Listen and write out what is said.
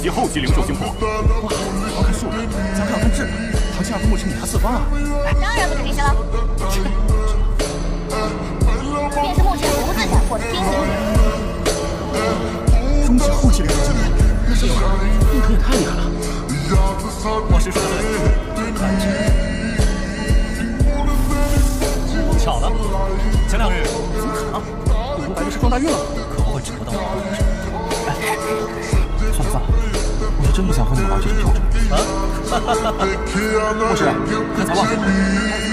习后期零售星火。不好，光看数量，咱还要看质量。好像要跟牧尘比他四方啊！当然不是这些了。便是目前独自斩获的精灵。中期后期零售星火，那这硬核也太厉害了。我是说的，看起来。巧了，前两日怎么可能？会不会白是撞大运了？可不会只不到我身上。是真不想和你玩这种挑战。啊！哈哈哈哈！牧尘，看财报。